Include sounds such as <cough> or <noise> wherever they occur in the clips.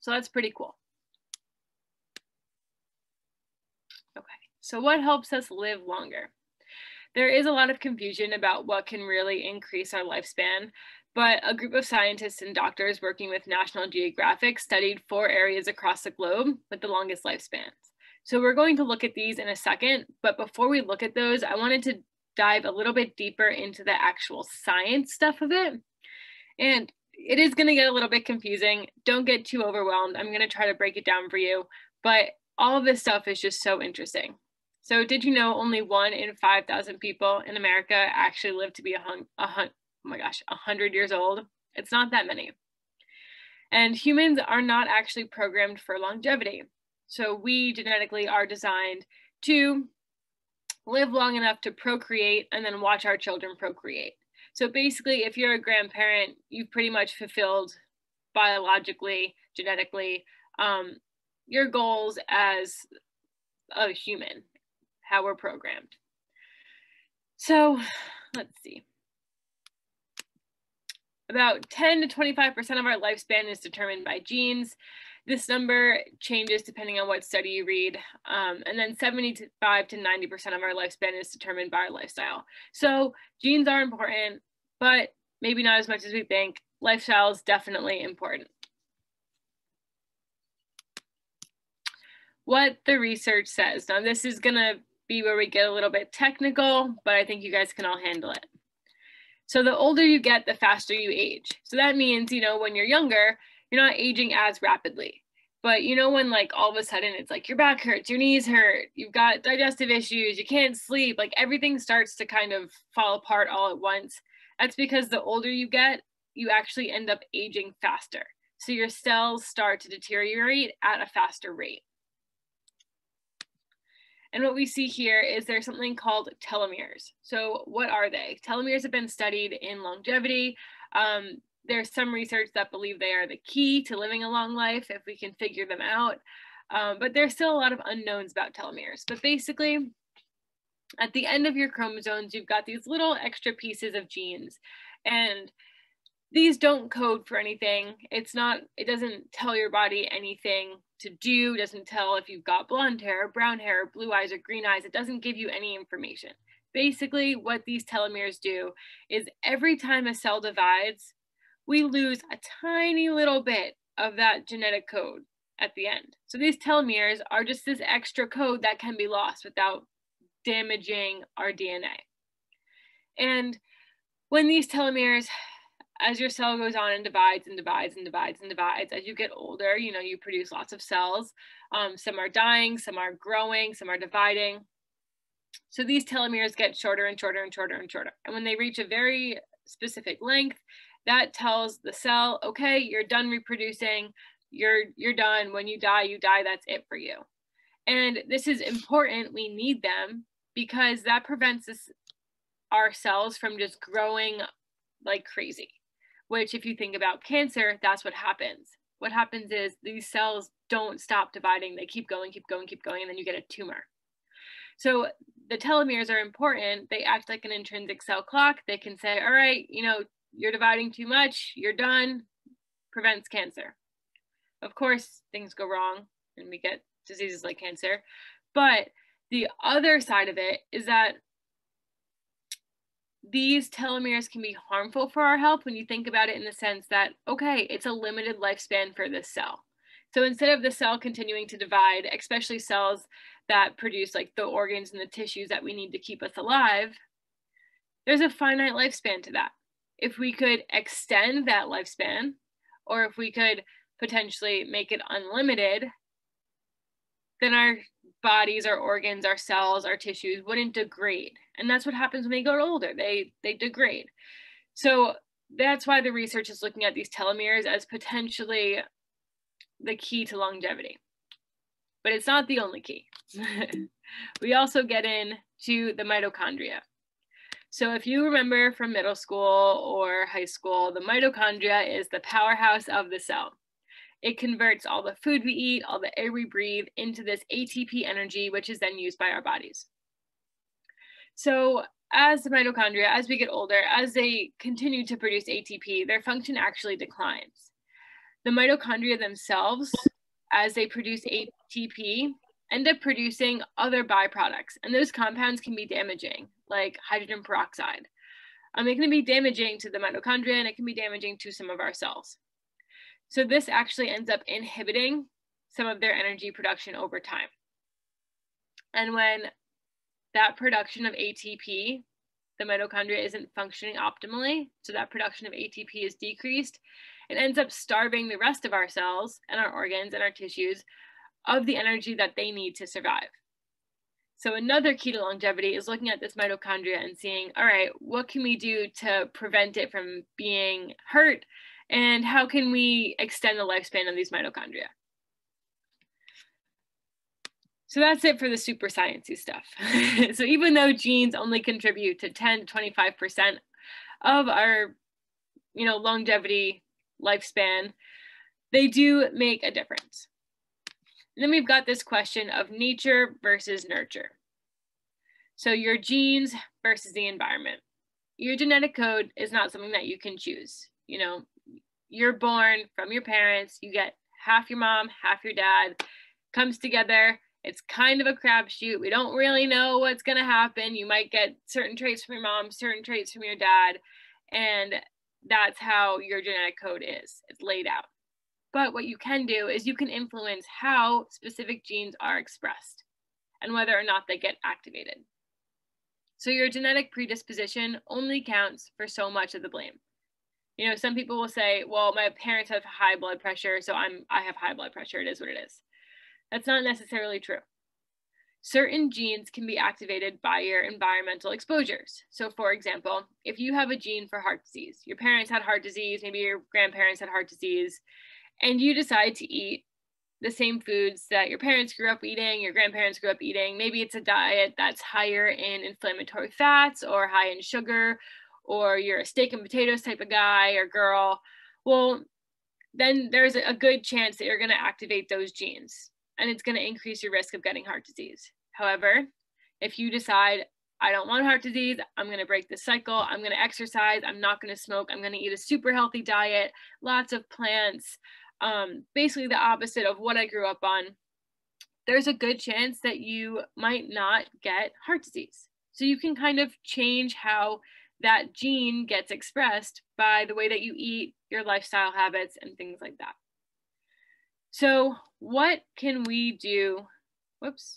So that's pretty cool. Okay, so what helps us live longer? There is a lot of confusion about what can really increase our lifespan, but a group of scientists and doctors working with National Geographic studied four areas across the globe with the longest lifespans. So we're going to look at these in a second, but before we look at those, I wanted to dive a little bit deeper into the actual science stuff of it. And it is going to get a little bit confusing. Don't get too overwhelmed. I'm going to try to break it down for you, but all of this stuff is just so interesting. So, did you know only one in 5,000 people in America actually live to be a, hun- a hun- oh my gosh, 100 years old? It's not that many. And humans are not actually programmed for longevity. So, we genetically are designed to live long enough to procreate and then watch our children procreate. So basically, if you're a grandparent, you've pretty much fulfilled biologically, genetically, um, your goals as a human, how we're programmed. So let's see. About 10 to 25% of our lifespan is determined by genes. This number changes depending on what study you read. Um, and then 75 to 90% of our lifespan is determined by our lifestyle. So genes are important, but maybe not as much as we think. Lifestyle is definitely important. What the research says. Now this is gonna be where we get a little bit technical, but I think you guys can all handle it. So the older you get, the faster you age. So that means, you know, when you're younger, you're not aging as rapidly. But you know, when like all of a sudden it's like your back hurts, your knees hurt, you've got digestive issues, you can't sleep, like everything starts to kind of fall apart all at once. That's because the older you get, you actually end up aging faster. So your cells start to deteriorate at a faster rate. And what we see here is there's something called telomeres. So what are they? Telomeres have been studied in longevity. Um, there's some research that believe they are the key to living a long life if we can figure them out. Um, but there's still a lot of unknowns about telomeres. But basically, at the end of your chromosomes, you've got these little extra pieces of genes. And these don't code for anything. It's not, it doesn't tell your body anything to do, doesn't tell if you've got blonde hair, brown hair, blue eyes, or green eyes. It doesn't give you any information. Basically, what these telomeres do is every time a cell divides, we lose a tiny little bit of that genetic code at the end. So these telomeres are just this extra code that can be lost without damaging our DNA. And when these telomeres, as your cell goes on and divides and divides and divides and divides, as you get older, you know, you produce lots of cells. Um, some are dying, some are growing, some are dividing. So these telomeres get shorter and shorter and shorter and shorter. And when they reach a very specific length, that tells the cell, okay, you're done reproducing, you're, you're done. When you die, you die, that's it for you. And this is important, we need them because that prevents us, our cells from just growing like crazy. Which if you think about cancer, that's what happens. What happens is these cells don't stop dividing, they keep going, keep going, keep going, and then you get a tumor. So the telomeres are important. They act like an intrinsic cell clock. They can say, all right, you know, you're dividing too much, you're done, prevents cancer. Of course, things go wrong and we get diseases like cancer. But the other side of it is that these telomeres can be harmful for our health when you think about it in the sense that, okay, it's a limited lifespan for this cell. So instead of the cell continuing to divide, especially cells that produce like the organs and the tissues that we need to keep us alive, there's a finite lifespan to that if we could extend that lifespan or if we could potentially make it unlimited, then our bodies, our organs, our cells, our tissues wouldn't degrade. And that's what happens when they get older. They they degrade. So that's why the research is looking at these telomeres as potentially the key to longevity. But it's not the only key. <laughs> we also get into the mitochondria. So if you remember from middle school or high school, the mitochondria is the powerhouse of the cell. It converts all the food we eat, all the air we breathe into this ATP energy, which is then used by our bodies. So as the mitochondria, as we get older, as they continue to produce ATP, their function actually declines. the mitochondria themselves, as they produce ATP, end up producing other byproducts. And those compounds can be damaging, like hydrogen peroxide. Um, it can be damaging to the mitochondria and it can be damaging to some of our cells. So this actually ends up inhibiting some of their energy production over time. And when that production of ATP, the mitochondria isn't functioning optimally, so that production of ATP is decreased, it ends up starving the rest of our cells and our organs and our tissues of the energy that they need to survive. So another key to longevity is looking at this mitochondria and seeing, all right, what can we do to prevent it from being hurt? And how can we extend the lifespan of these mitochondria? So that's it for the super sciencey stuff. <laughs> so even though genes only contribute to 10 to 25% of our, you know, longevity lifespan, they do make a difference. And then we've got this question of nature versus nurture. So your genes versus the environment. Your genetic code is not something that you can choose. You know, you're born from your parents, you get half your mom, half your dad, comes together, it's kind of a crapshoot. We don't really know what's going to happen. You might get certain traits from your mom, certain traits from your dad, and that's how your genetic code is. It's laid out. But what you can do is you can influence how specific genes are expressed and whether or not they get activated. So your genetic predisposition only counts for so much of the blame. You know, some people will say, well, my parents have high blood pressure, so I'm I have high blood pressure. It is what it is. That's not necessarily true. Certain genes can be activated by your environmental exposures. So, for example, if you have a gene for heart disease, your parents had heart disease, maybe your grandparents had heart disease, and you decide to eat the same foods that your parents grew up eating, your grandparents grew up eating. Maybe it's a diet that's higher in inflammatory fats or high in sugar, or you're a steak and potatoes type of guy or girl. Well, then there's a good chance that you're going to activate those genes and it's going to increase your risk of getting heart disease. However, if you decide, I don't want heart disease, I'm going to break the cycle, I'm going to exercise, I'm not going to smoke, I'm going to eat a super healthy diet, lots of plants, um, basically the opposite of what I grew up on, there's a good chance that you might not get heart disease. So you can kind of change how that gene gets expressed by the way that you eat, your lifestyle habits, and things like that. So, what can we do? Whoops.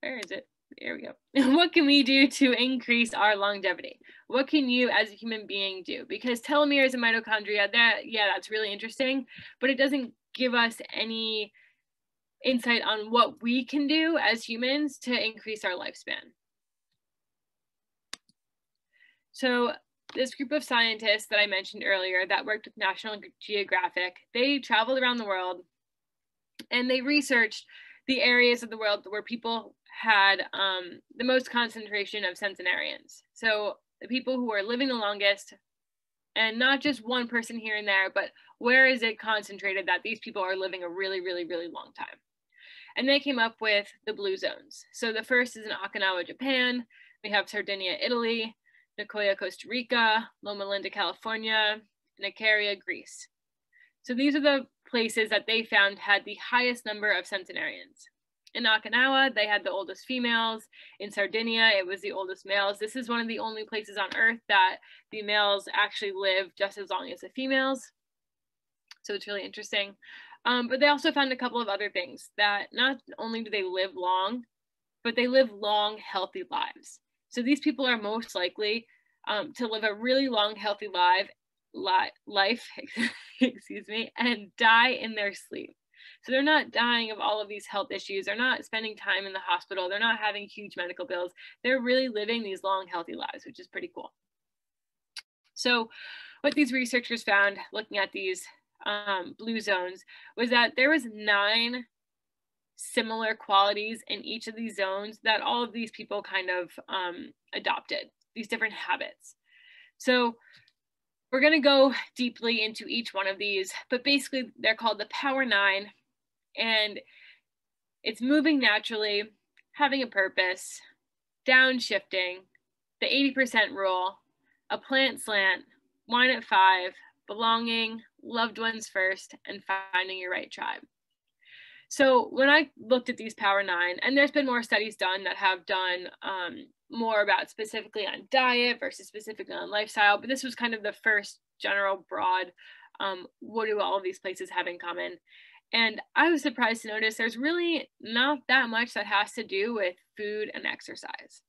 Where is it? There we go. <laughs> what can we do to increase our longevity? What can you as a human being do? Because telomeres and mitochondria, that yeah, that's really interesting, but it doesn't give us any insight on what we can do as humans to increase our lifespan. So this group of scientists that I mentioned earlier that worked with National Geographic, they traveled around the world and they researched the areas of the world where people had um, the most concentration of centenarians. So the people who are living the longest, and not just one person here and there, but where is it concentrated that these people are living a really, really, really long time? And they came up with the blue zones. So the first is in Okinawa, Japan. We have Sardinia, Italy. Nicoya, Costa Rica, Loma Linda, California, and Icaria, Greece. So these are the places that they found had the highest number of centenarians. In Okinawa, they had the oldest females. In Sardinia, it was the oldest males. This is one of the only places on Earth that the males actually live just as long as the females. So it's really interesting. Um, but they also found a couple of other things that not only do they live long, but they live long, healthy lives. So these people are most likely um, to live a really long, healthy life, li- life, <laughs> excuse me, and die in their sleep. So they're not dying of all of these health issues. They're not spending time in the hospital. They're not having huge medical bills. They're really living these long, healthy lives, which is pretty cool. So, what these researchers found looking at these um, blue zones was that there was nine similar qualities in each of these zones that all of these people kind of um, adopted, these different habits. So we're going to go deeply into each one of these, but basically they're called the Power Nine, and it's moving naturally, having a purpose, downshifting, the 80% rule, a plant slant, wine at five, belonging, loved ones first, and finding your right tribe. So when I looked at these Power Nine, and there's been more studies done that have done um, more about specifically on diet versus specifically on lifestyle, but this was kind of the first general broad um, what do all of these places have in common? And I was surprised to notice there's really not that much that has to do with food and exercise.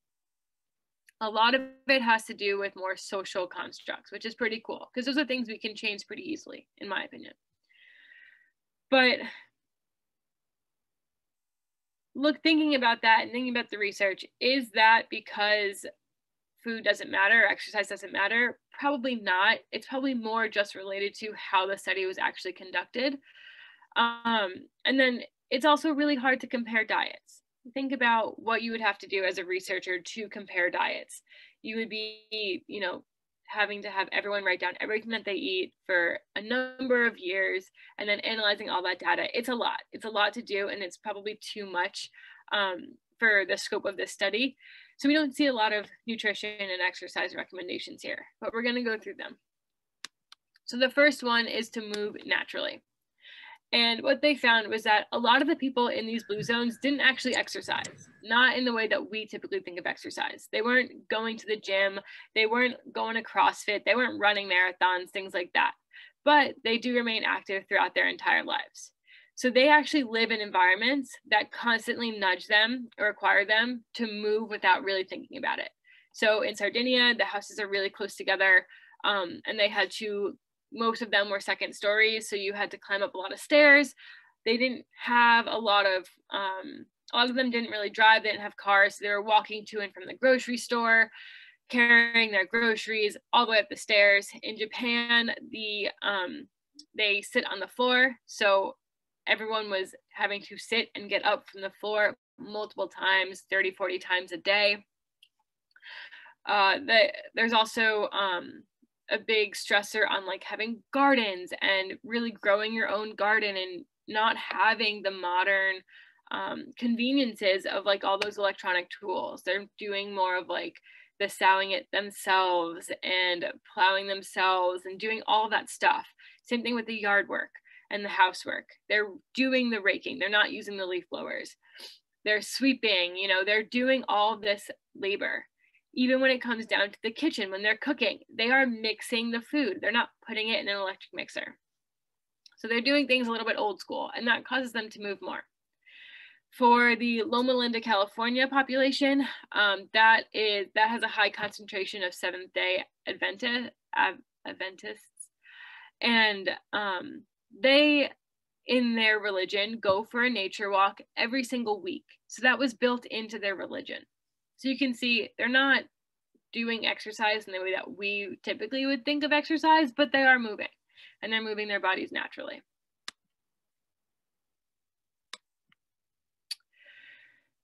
A lot of it has to do with more social constructs, which is pretty cool because those are things we can change pretty easily, in my opinion. But look, thinking about that and thinking about the research, is that because food doesn't matter, exercise doesn't matter? Probably not. It's probably more just related to how the study was actually conducted. Um, and then it's also really hard to compare diets. Think about what you would have to do as a researcher to compare diets. You would be, you know, having to have everyone write down everything that they eat for a number of years and then analyzing all that data. It's a lot. It's a lot to do, and it's probably too much um, for the scope of this study. So we don't see a lot of nutrition and exercise recommendations here, but we're gonna go through them. So the first one is to move naturally. And what they found was that a lot of the people in these blue zones didn't actually exercise, not in the way that we typically think of exercise. They weren't going to the gym, they weren't going to CrossFit, they weren't running marathons, things like that. But they do remain active throughout their entire lives. So they actually live in environments that constantly nudge them or require them to move without really thinking about it. So in Sardinia, the houses are really close together um, and they had to, most of them were second stories. So you had to climb up a lot of stairs. They didn't have a lot of, um, a lot of them didn't really drive. They didn't have cars. So they were walking to and from the grocery store, carrying their groceries all the way up the stairs. In Japan, the um, they sit on the floor. So everyone was having to sit and get up from the floor multiple times 30 40 times a day uh, the, there's also um, a big stressor on like having gardens and really growing your own garden and not having the modern um, conveniences of like all those electronic tools they're doing more of like the sowing it themselves and plowing themselves and doing all that stuff same thing with the yard work and the housework. They're doing the raking. They're not using the leaf blowers. They're sweeping, you know, they're doing all this labor. Even when it comes down to the kitchen, when they're cooking, they are mixing the food. They're not putting it in an electric mixer. So they're doing things a little bit old school, and that causes them to move more. For the Loma Linda, California population, um, that is that has a high concentration of Seventh Day Adventist, Adventists, and um, they in their religion go for a nature walk every single week. So that was built into their religion. So you can see they're not doing exercise in the way that we typically would think of exercise, but they are moving and they're moving their bodies naturally.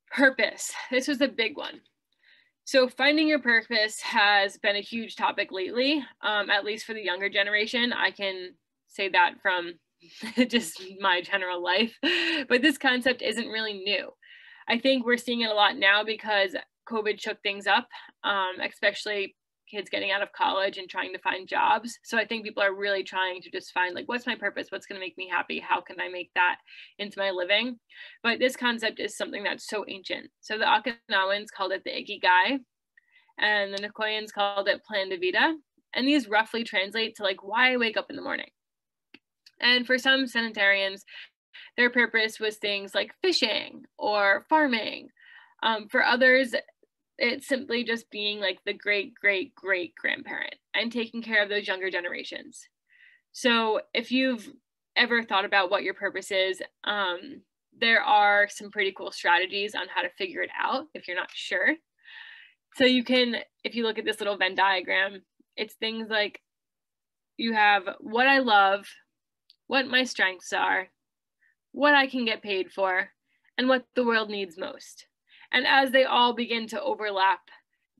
Purpose. This was a big one. So finding your purpose has been a huge topic lately, um, at least for the younger generation. I can say that from <laughs> just my general life. But this concept isn't really new. I think we're seeing it a lot now because COVID shook things up, um, especially kids getting out of college and trying to find jobs. So I think people are really trying to just find like, what's my purpose? What's going to make me happy? How can I make that into my living? But this concept is something that's so ancient. So the Okinawans called it the Ikigai, and the Nicoyans called it Plan de Vida. And these roughly translate to like why I wake up in the morning. And for some centenarians, their purpose was things like fishing or farming. Um, for others, it's simply just being like the great, great, great grandparent and taking care of those younger generations. So if you've ever thought about what your purpose is, um, there are some pretty cool strategies on how to figure it out if you're not sure. So you can, if you look at this little Venn diagram, it's things like you have what I love, what my strengths are, what I can get paid for, and what the world needs most. And as they all begin to overlap,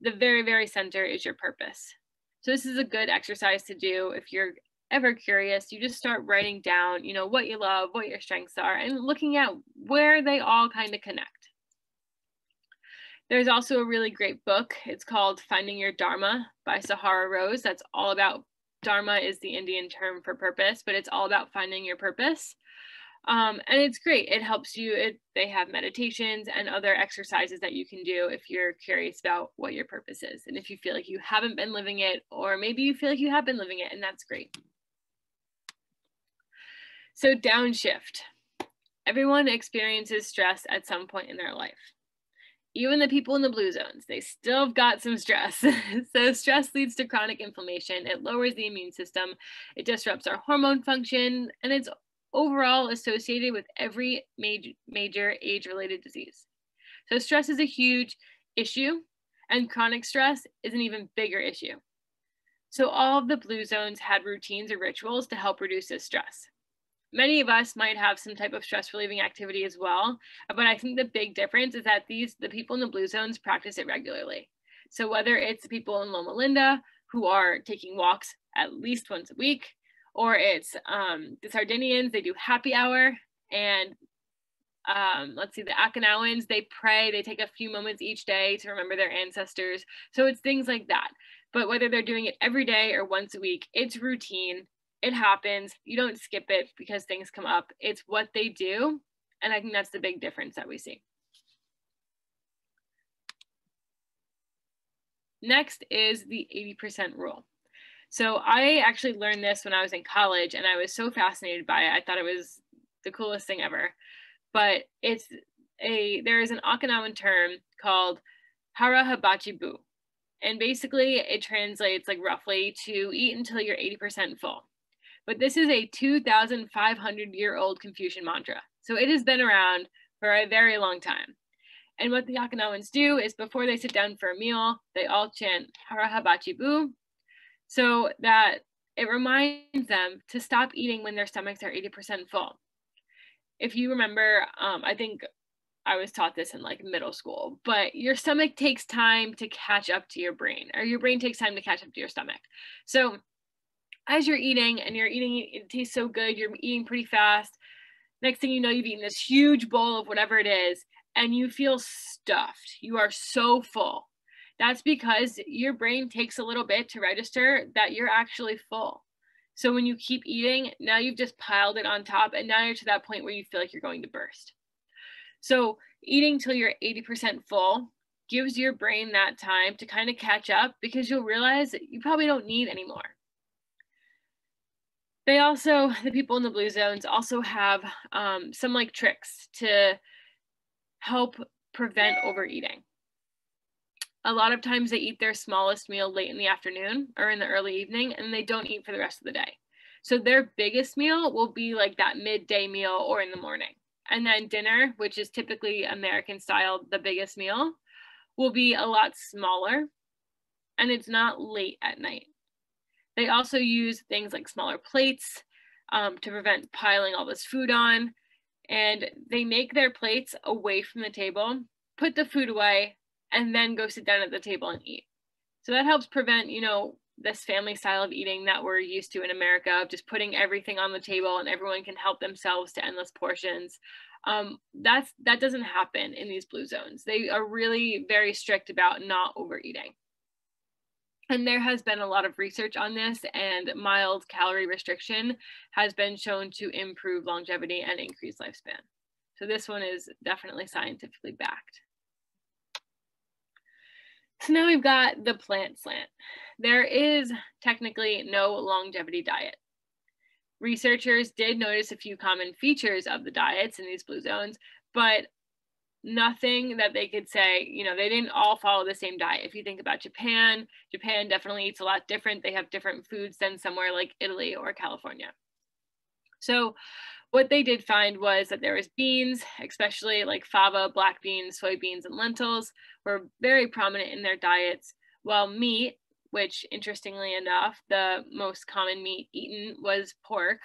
the very, very center is your purpose. So this is a good exercise to do if you're ever curious. You just start writing down, you know, what you love, what your strengths are, and looking at where they all kind of connect. There's also a really great book. It's called Finding Your Dharma by Sahara Rose. That's all about Dharma is the Indian term for purpose, but it's all about finding your purpose. Um, and it's great. It helps you. It, they have meditations and other exercises that you can do if you're curious about what your purpose is. And if you feel like you haven't been living it, or maybe you feel like you have been living it, and that's great. So, downshift. Everyone experiences stress at some point in their life. Even the people in the blue zones, they still have got some stress. <laughs> so, stress leads to chronic inflammation. It lowers the immune system, it disrupts our hormone function, and it's overall associated with every major, major age related disease. So, stress is a huge issue, and chronic stress is an even bigger issue. So, all of the blue zones had routines or rituals to help reduce this stress. Many of us might have some type of stress relieving activity as well, but I think the big difference is that these the people in the blue zones practice it regularly. So whether it's the people in Loma Linda who are taking walks at least once a week, or it's um, the Sardinians, they do happy hour, and um, let's see, the Okinawans, they pray, they take a few moments each day to remember their ancestors. So it's things like that. But whether they're doing it every day or once a week, it's routine. It happens. You don't skip it because things come up. It's what they do. And I think that's the big difference that we see. Next is the 80% rule. So I actually learned this when I was in college and I was so fascinated by it. I thought it was the coolest thing ever. But it's a there is an Okinawan term called hara hibachi bu. And basically it translates like roughly to eat until you're 80% full. But this is a 2,500 year old Confucian mantra. So it has been around for a very long time. And what the Okinawans do is before they sit down for a meal, they all chant hara hibachi bu, so that it reminds them to stop eating when their stomachs are 80% full. If you remember, um, I think I was taught this in like middle school, but your stomach takes time to catch up to your brain, or your brain takes time to catch up to your stomach. So as you're eating and you're eating, it tastes so good, you're eating pretty fast. Next thing you know, you've eaten this huge bowl of whatever it is, and you feel stuffed. You are so full. That's because your brain takes a little bit to register that you're actually full. So when you keep eating, now you've just piled it on top, and now you're to that point where you feel like you're going to burst. So eating till you're 80% full gives your brain that time to kind of catch up because you'll realize that you probably don't need anymore. They also, the people in the blue zones also have um, some like tricks to help prevent overeating a lot of times they eat their smallest meal late in the afternoon or in the early evening and they don't eat for the rest of the day. So their biggest meal will be like that midday meal or in the morning. And then dinner, which is typically American style, the biggest meal, will be a lot smaller and it's not late at night. They also use things like smaller plates um, to prevent piling all this food on. And they make their plates away from the table, put the food away, and then go sit down at the table and eat. So that helps prevent, you know, this family style of eating that we're used to in America of just putting everything on the table and everyone can help themselves to endless portions. Um, that's that doesn't happen in these blue zones. They are really very strict about not overeating. And there has been a lot of research on this, and mild calorie restriction has been shown to improve longevity and increase lifespan. So this one is definitely scientifically backed. <laughs> So now we've got the plant slant. There is technically no longevity diet. Researchers did notice a few common features of the diets in these blue zones, but nothing that they could say, you know, they didn't all follow the same diet. If you think about Japan, Japan definitely eats a lot different. They have different foods than somewhere like Italy or California. So what they did find was that there was beans, especially like fava, black beans, soybeans, and lentils were very prominent in their diets, while meat, which interestingly enough, the most common meat eaten was pork,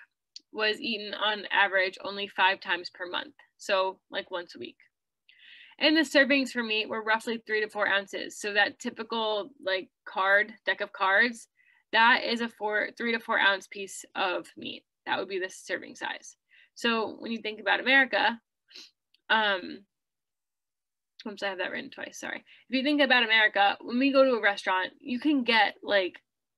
was eaten on average only five times per month, so like once a week. And the servings for meat were roughly three to four ounces. So that typical like card, deck of cards, that is a four, three to four ounce piece of meat. That would be the serving size. So when you think about America, um, oops, I have that written twice, sorry. If you think about America, when we go to a restaurant, you can get like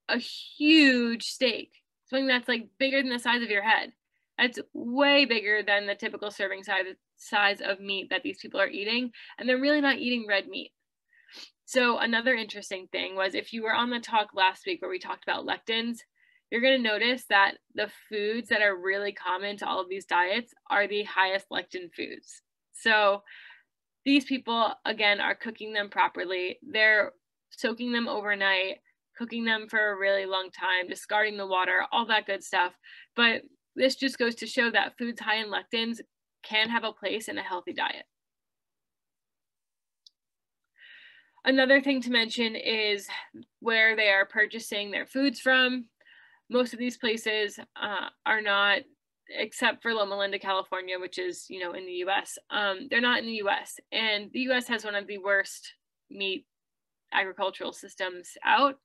a huge steak, something that's like bigger than the size of your head. That's way bigger than the typical serving size size of meat that these people are eating, and they're really not eating red meat. So another interesting thing was if you were on the talk last week where we talked about lectins, you're going to notice that the foods that are really common to all of these diets are the highest lectin foods. So these people, again, are cooking them properly. They're soaking them overnight, cooking them for a really long time, discarding the water, all that good stuff. But this just goes to show that foods high in lectins can have a place in a healthy diet. Another thing to mention is where they are purchasing their foods from. Most of these places uh, are not, except for Loma Linda, California, which is, you know, in the US, um, they're not in the US. And the US has one of the worst meat agricultural systems out.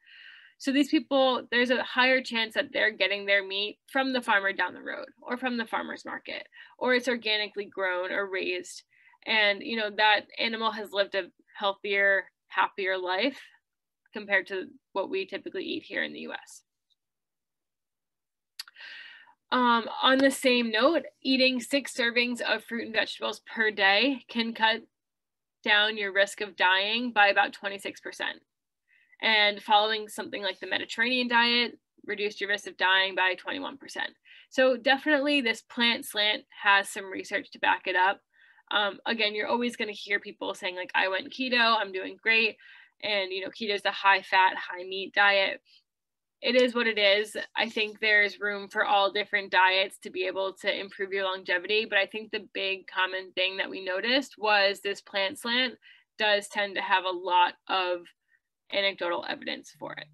So these people, there's a higher chance that they're getting their meat from the farmer down the road or from the farmer's market, or it's organically grown or raised. And, you know, that animal has lived a healthier, happier life compared to what we typically eat here in the US. Um, on the same note, eating six servings of fruit and vegetables per day can cut down your risk of dying by about 26%. And following something like the Mediterranean diet reduced your risk of dying by 21%. So definitely this plant slant has some research to back it up. Um, again, you're always going to hear people saying like, I went keto, I'm doing great. And, you know, keto is a high fat, high meat diet. It is what it is. I think there's room for all different diets to be able to improve your longevity. But I think the big common thing that we noticed was this plant slant does tend to have a lot of anecdotal evidence for it.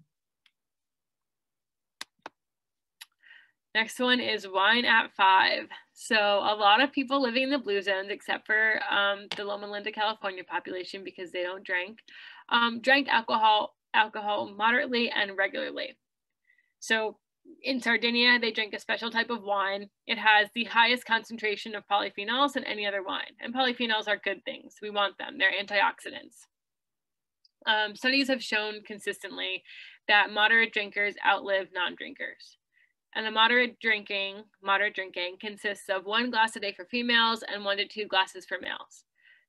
Next one is wine at five. So a lot of people living in the blue zones, except for um, the Loma Linda, California population because they don't drink, um, drank alcohol, alcohol moderately and regularly. So in Sardinia, they drink a special type of wine. It has the highest concentration of polyphenols than any other wine. And polyphenols are good things. We want them. They're antioxidants. Um, studies have shown consistently that moderate drinkers outlive non-drinkers. And the moderate drinking, moderate drinking consists of one glass a day for females and one to two glasses for males.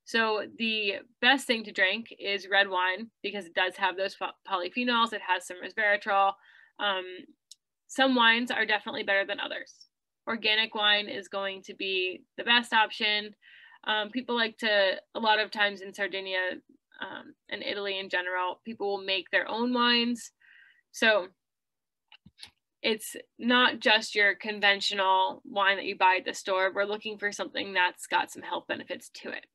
So the best thing to drink is red wine because it does have those polyphenols. It has some resveratrol. Um, some wines are definitely better than others. Organic wine is going to be the best option. Um, people like to, a lot of times in Sardinia, um, and Italy in general, people will make their own wines. So it's not just your conventional wine that you buy at the store. We're looking for something that's got some health benefits to it.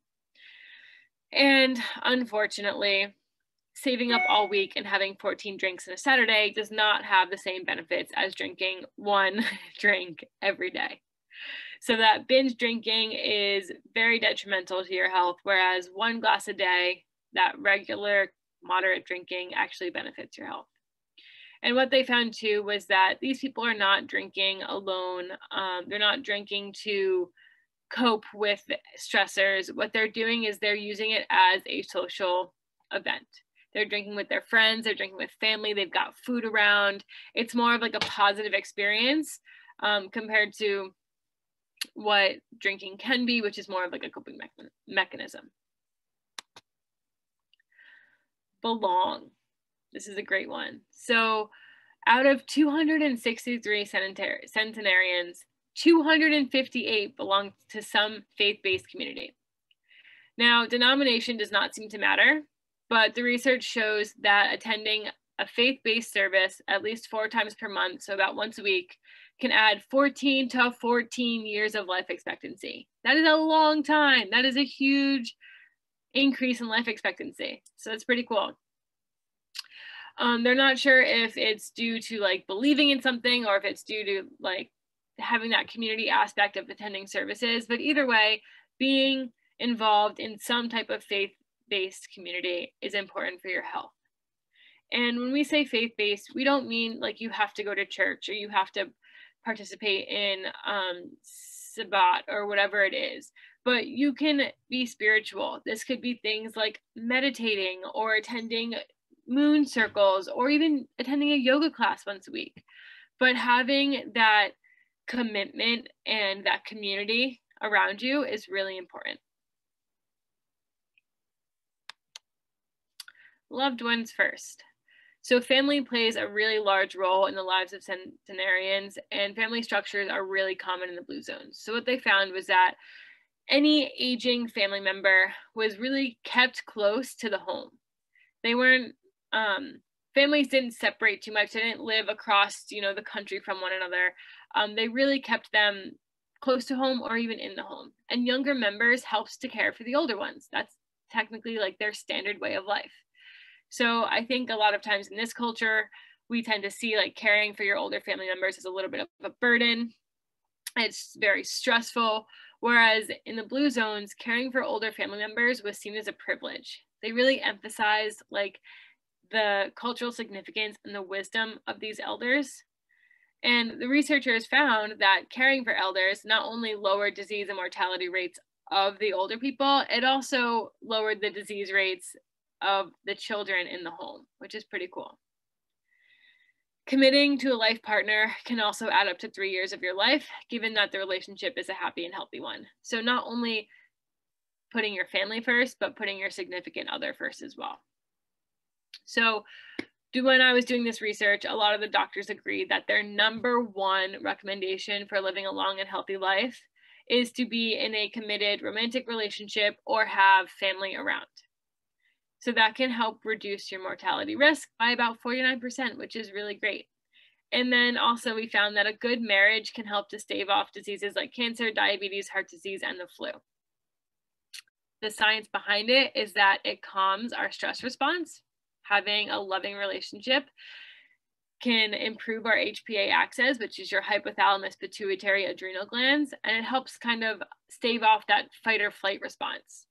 And unfortunately, saving up all week and having 14 drinks in a Saturday does not have the same benefits as drinking one <laughs> drink every day. So that binge drinking is very detrimental to your health, whereas one glass a day that regular moderate drinking actually benefits your health. And what they found too was that these people are not drinking alone. Um, they're not drinking to cope with stressors. What they're doing is they're using it as a social event. They're drinking with their friends, they're drinking with family, they've got food around. It's more of like a positive experience um, compared to what drinking can be, which is more of like a coping me- mechanism belong. This is a great one. So, out of 263 centenarians, 258 belong to some faith based community. Now, denomination does not seem to matter, but the research shows that attending a faith based service at least four times per month, so about once a week, can add 14 to 14 years of life expectancy. That is a long time. That is a huge increase in life expectancy. So that's pretty cool. Um, they're not sure if it's due to like believing in something or if it's due to like having that community aspect of attending services. But either way, being involved in some type of faith based community is important for your health. And when we say faith based, we don't mean like you have to go to church or you have to participate in um, Sabbat or whatever it is but you can be spiritual. This could be things like meditating or attending moon circles or even attending a yoga class once a week. But having that commitment and that community around you is really important. Loved ones first. So, family plays a really large role in the lives of centenarians, and family structures are really common in the blue zones. So, what they found was that any aging family member was really kept close to the home. They weren't, um, families didn't separate too much. They didn't live across, you know, the country from one another. Um, they really kept them close to home or even in the home. And younger members helps to care for the older ones. That's technically like their standard way of life. So I think a lot of times in this culture, we tend to see like caring for your older family members as a little bit of a burden. It's very stressful. Whereas in the blue zones, caring for older family members was seen as a privilege. They really emphasized like the cultural significance and the wisdom of these elders. And the researchers found that caring for elders not only lowered disease and mortality rates of the older people, it also lowered the disease rates of the children in the home, which is pretty cool. Committing to a life partner can also add up to three years of your life, given that the relationship is a happy and healthy one. So, not only putting your family first, but putting your significant other first as well. So, when I was doing this research, a lot of the doctors agreed that their number one recommendation for living a long and healthy life is to be in a committed romantic relationship or have family around. So that can help reduce your mortality risk by about 49%, which is really great. And then also, we found that a good marriage can help to stave off diseases like cancer, diabetes, heart disease, and the flu. The science behind it is that it calms our stress response. Having a loving relationship can improve our HPA axis, which is your hypothalamus pituitary adrenal glands, and it helps kind of stave off that fight or flight response.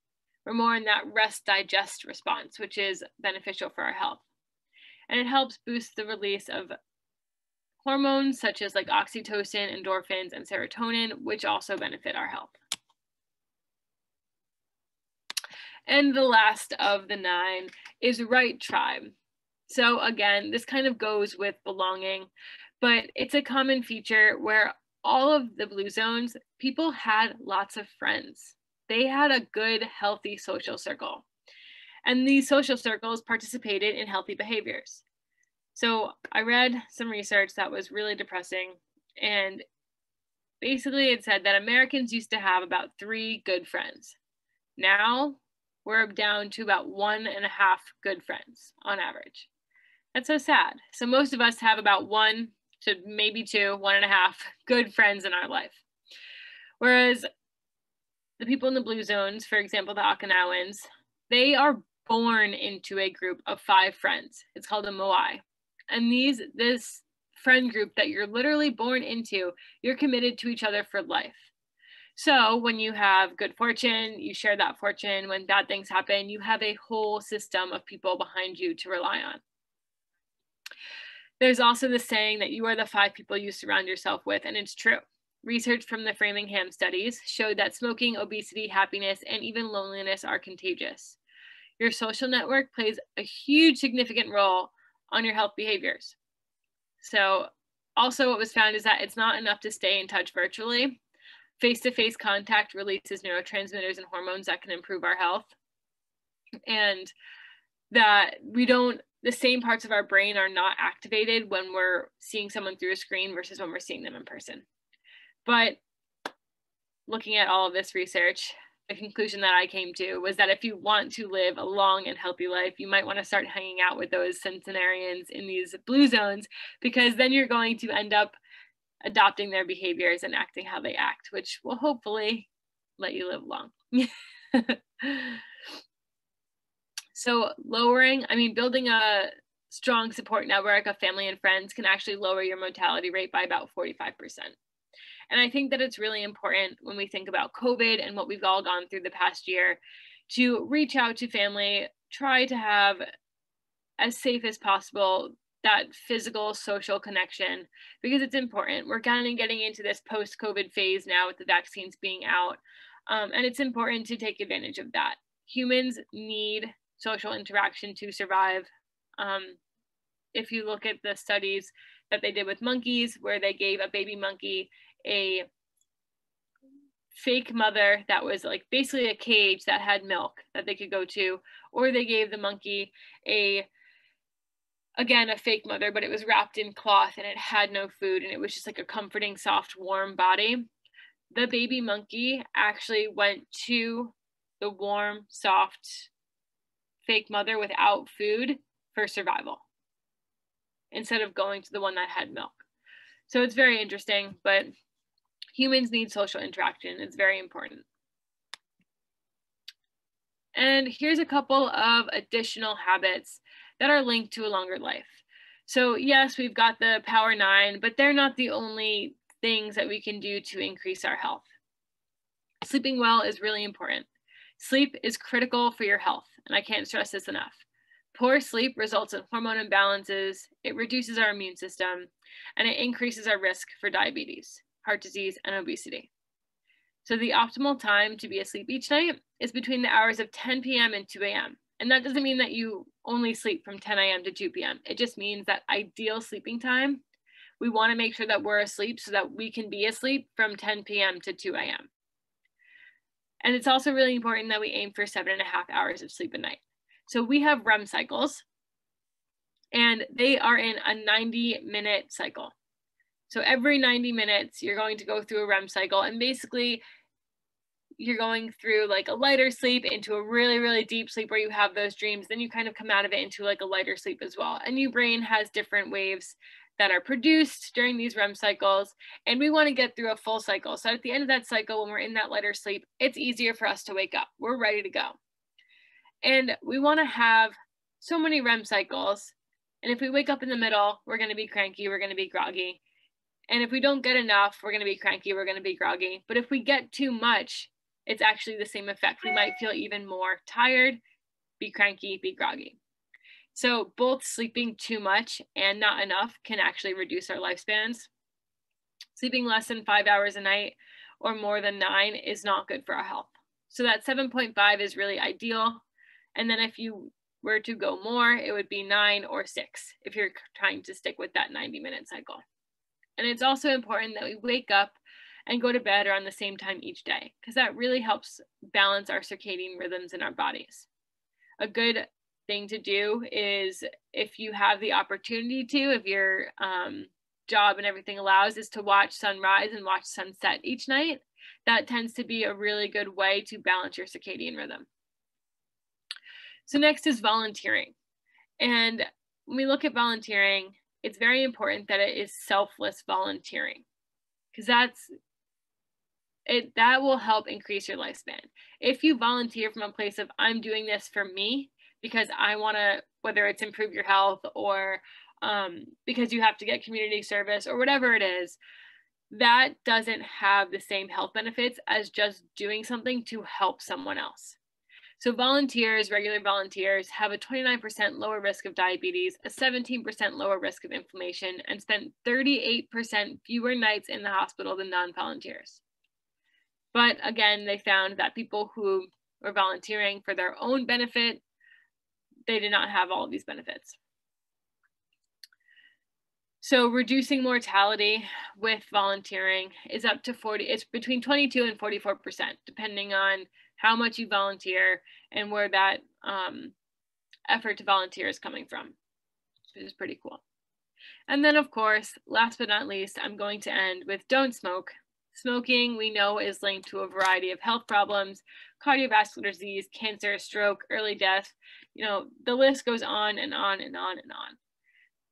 We're more in that rest digest response, which is beneficial for our health. And it helps boost the release of hormones such as like oxytocin, endorphins, and serotonin, which also benefit our health. And the last of the nine is right tribe. So again, this kind of goes with belonging, but it's a common feature where all of the blue zones, people had lots of friends they had a good, healthy social circle. And these social circles participated in healthy behaviors. So I read some research that was really depressing. And basically, it said that Americans used to have about three good friends. Now we're down to about one and a half good friends on average. That's so sad. So most of us have about one to maybe two, one and a half good friends in our life. Whereas the people in the blue zones, for example, the Okinawans, they are born into a group of five friends. It's called a moai. And these this friend group that you're literally born into, you're committed to each other for life. So when you have good fortune, you share that fortune. When bad things happen, you have a whole system of people behind you to rely on. There's also the saying that you are the five people you surround yourself with, and it's true. Research from the Framingham studies showed that smoking, obesity, happiness, and even loneliness are contagious. Your social network plays a huge significant role on your health behaviors. So, also, what was found is that it's not enough to stay in touch virtually. Face to face contact releases neurotransmitters and hormones that can improve our health. And that we don't, the same parts of our brain are not activated when we're seeing someone through a screen versus when we're seeing them in person. But looking at all of this research, the conclusion that I came to was that if you want to live a long and healthy life, you might want to start hanging out with those centenarians in these blue zones because then you're going to end up adopting their behaviors and acting how they act, which will hopefully let you live long. <laughs> so, lowering, I mean, building a strong support network of family and friends can actually lower your mortality rate by about 45%. And I think that it's really important when we think about COVID and what we've all gone through the past year to reach out to family, try to have as safe as possible that physical social connection because it's important. We're kind of getting into this post COVID phase now with the vaccines being out. Um, and it's important to take advantage of that. Humans need social interaction to survive. Um, if you look at the studies that they did with monkeys, where they gave a baby monkey a fake mother that was like basically a cage that had milk that they could go to, or they gave the monkey a again a fake mother but it was wrapped in cloth and it had no food and it was just like a comforting soft warm body. The baby monkey actually went to the warm soft fake mother without food for survival instead of going to the one that had milk. So it's very interesting but humans need social interaction. It's very important. And here's a couple of additional habits that are linked to a longer life. So yes, we've got the Power Nine, but they're not the only things that we can do to increase our health. Sleeping well is really important. Sleep is critical for your health, and I can't stress this enough. Poor sleep results in hormone imbalances, it reduces our immune system, and it increases our risk for diabetes heart disease, and obesity. So the optimal time to be asleep each night is between the hours of 10 p.m. and 2 a.m. And that doesn't mean that you only sleep from 10 a.m. to 2 p.m. It just means that ideal sleeping time, we want to make sure that we're asleep so that we can be asleep from 10 p.m. to 2 a.m. And it's also really important that we aim for seven and a half hours of sleep a night. So we have REM cycles, and they are in a 90 minute cycle. So every 90 minutes, you're going to go through a REM cycle and basically you're going through like a lighter sleep into a really, really deep sleep where you have those dreams. Then you kind of come out of it into like a lighter sleep as well. And your brain has different waves that are produced during these REM cycles. And we want to get through a full cycle. So at the end of that cycle, when we're in that lighter sleep, it's easier for us to wake up. We're ready to go. And we want to have so many REM cycles. And if we wake up in the middle, we're going to be cranky, we're going to be groggy. And if we don't get enough, we're going to be cranky, we're going to be groggy. But if we get too much, it's actually the same effect. We might feel even more tired, be cranky, be groggy. So both sleeping too much and not enough can actually reduce our lifespans. Sleeping less than five hours a night or more than nine is not good for our health. So that 7.5 is really ideal. And then if you were to go more, it would be nine or six if you're trying to stick with that 90 minute cycle. And it's also important that we wake up and go to bed around the same time each day because that really helps balance our circadian rhythms in our bodies. A good thing to do is if you have the opportunity to, if your um, job and everything allows, is to watch sunrise and watch sunset each night. That tends to be a really good way to balance your circadian rhythm. So, next is volunteering. And when we look at volunteering, it's very important that it is selfless volunteering because that's it that will help increase your lifespan. If you volunteer from a place of i'm doing this for me because i want to whether it's improve your health or um, because you have to get community service or whatever it is that doesn't have the same health benefits as just doing something to help someone else so volunteers, regular volunteers, have a 29% lower risk of diabetes, a 17% lower risk of inflammation, and spent 38% fewer nights in the hospital than non-volunteers. But again, they found that people who were volunteering for their own benefit, they did not have all of these benefits. So reducing mortality with volunteering is up to 40, it's between 22 and 44%, depending on how much you volunteer, and where that um, effort to volunteer is coming from, which is pretty cool. And then, of course, last but not least, I'm going to end with don't smoke. Smoking, we know, is linked to a variety of health problems, cardiovascular disease, cancer, stroke, early death. You know, the list goes on and on and on and on.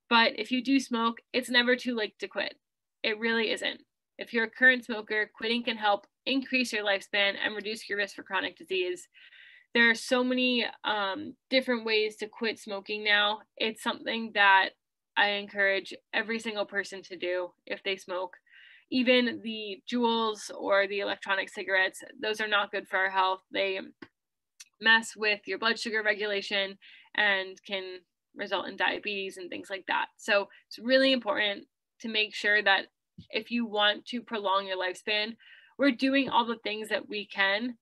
But if you do smoke, it's never too late to quit. It really isn't. If you're a current smoker, quitting can help increase your lifespan and reduce your risk for chronic disease. There are so many um, different ways to quit smoking now. It's something that I encourage every single person to do if they smoke. Even the Juuls or the electronic cigarettes, those are not good for our health. They mess with your blood sugar regulation and can result in diabetes and things like that. So it's really important to make sure that if you want to prolong your lifespan, we're doing all the things that we can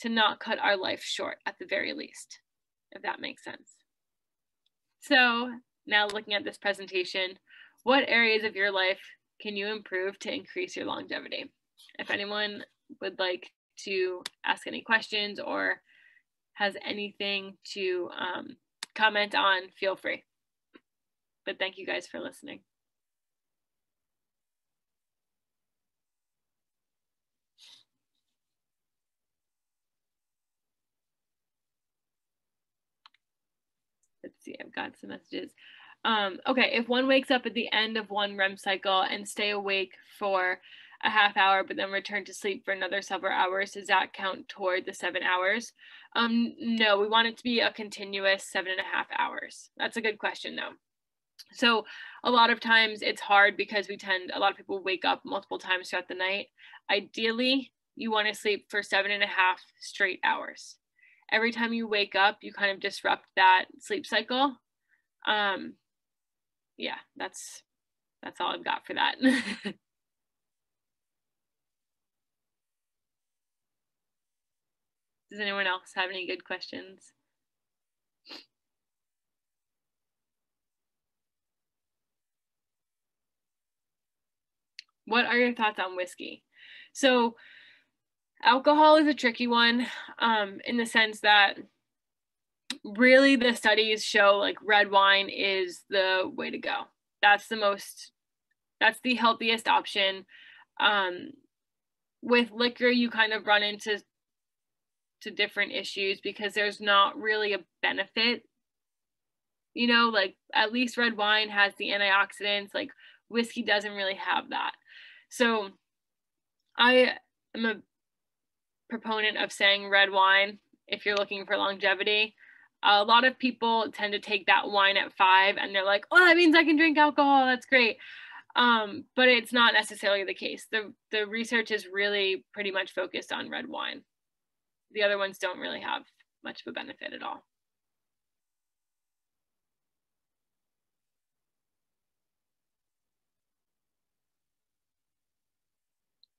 to not cut our life short at the very least, if that makes sense. So now looking at this presentation, what areas of your life can you improve to increase your longevity? If anyone would like to ask any questions or has anything to um, comment on, feel free. But thank you guys for listening. Let's see, I've got some messages. Um, okay, if one wakes up at the end of one REM cycle and stay awake for a half hour, but then return to sleep for another several hours, does that count toward the seven hours? Um, no, we want it to be a continuous seven and a half hours. That's a good question, though. So, a lot of times it's hard because we tend, a lot of people wake up multiple times throughout the night. Ideally, you want to sleep for seven and a half straight hours. Every time you wake up, you kind of disrupt that sleep cycle. Um, yeah, that's that's all I've got for that. <laughs> Does anyone else have any good questions? What are your thoughts on whiskey? So, alcohol is a tricky one um, in the sense that really the studies show like red wine is the way to go. That's the most, that's the healthiest option. Um, with liquor, you kind of run into to different issues because there's not really a benefit. You know, like at least red wine has the antioxidants, like whiskey doesn't really have that. So I am a proponent of saying red wine if you're looking for longevity. A lot of people tend to take that wine at five and they're like, oh, that means I can drink alcohol. That's great. Um, but it's not necessarily the case. The, the research is really pretty much focused on red wine the other ones don't really have much of a benefit at all.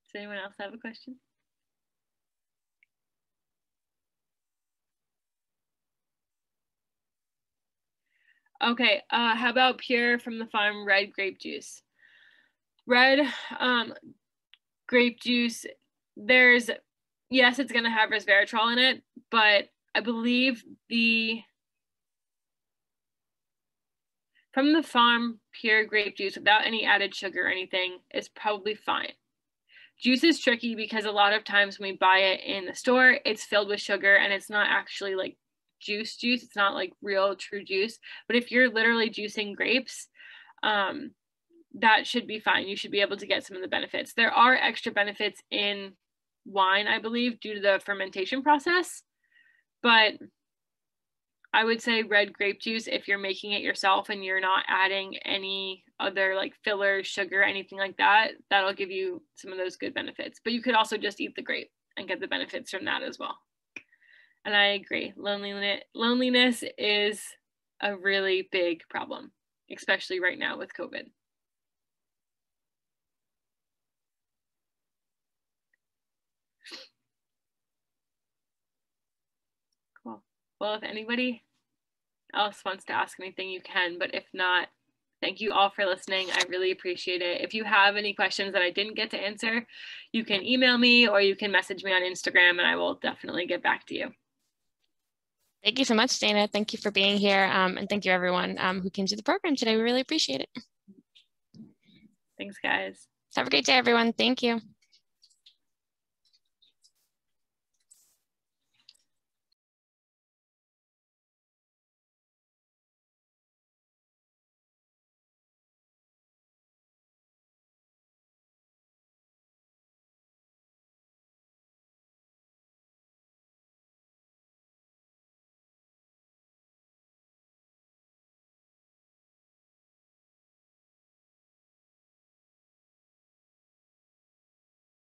Does anyone else have a question? Okay, uh, how about pure from the farm red grape juice? Red um, grape juice, there's yes, it's going to have resveratrol in it, but I believe the from the farm pure grape juice without any added sugar or anything is probably fine. Juice is tricky because a lot of times when we buy it in the store, it's filled with sugar and it's not actually like juice juice. It's not like real true juice. But if you're literally juicing grapes, um, that should be fine. You should be able to get some of the benefits. There are extra benefits in wine, I believe, due to the fermentation process. But I would say red grape juice if you're making it yourself and you're not adding any other like filler, sugar, anything like that, that'll give you some of those good benefits. But you could also just eat the grape and get the benefits from that as well. And I agree. Loneliness loneliness is a really big problem, especially right now with COVID. Cool. Well, if anybody else wants to ask anything, you can. But if not, thank you all for listening. I really appreciate it. If you have any questions that I didn't get to answer, you can email me or you can message me on Instagram and I will definitely get back to you. Thank you so much, Dana. Thank you for being here. Um, and thank you, everyone um, who came to the program today. We really appreciate it. Thanks, guys. Have a great day, everyone. Thank you.